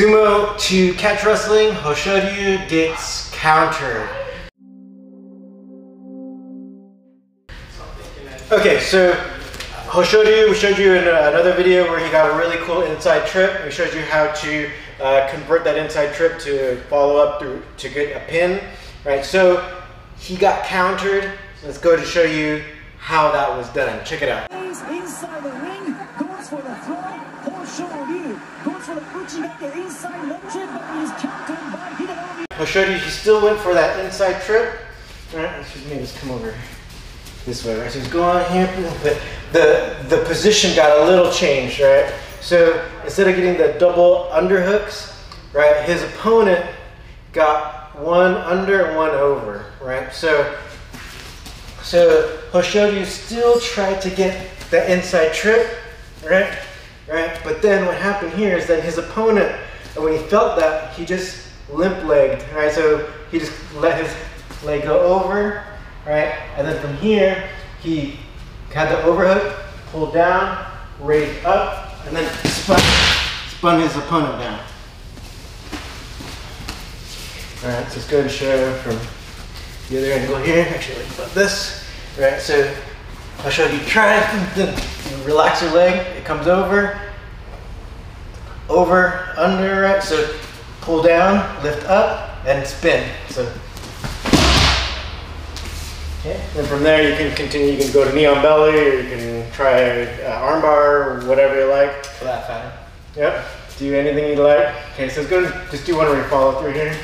Sumo to catch wrestling, Hoshoryu gets countered. Okay, so Hoshoryu, we showed you in another video where he got a really cool inside trip. We showed you how to uh, convert that inside trip to follow up through to get a pin, right? So he got countered. Let's go to show you how that was done. Check it out. Inside the ring, goes for the throw. By Hidenobu. Hoshoryu, he still went for that inside trip. Right, excuse me, let's come over this way, right? So he's going here, but the, the position got a little changed, right? So instead of getting the double underhooks, right, his opponent got one under and one over, right? So, so Hoshoryu still tried to get the inside trip, right? Right? But then what happened here is that his opponent, when he felt that, he just limp legged, right? So he just let his leg go over, right? And then from here, he had the overhook, pulled down, raised up, and then spun, spun his opponent down. All right, so let's go and show from the other angle here. Actually, like this. All right, so I'll show you. Try relax your leg. It comes over, over, under. Right, so pull down, lift up, and spin. So Okay, and from there you can continue, you can go to knee on belly or you can try uh, armbar or whatever you like. For that matter. Yep, do anything you like. Okay, so let's go and just do one where you follow through here.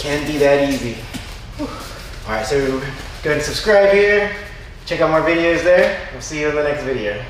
It can be that easy. All right, so go ahead and subscribe here. Check out more videos there. We'll see you in the next video.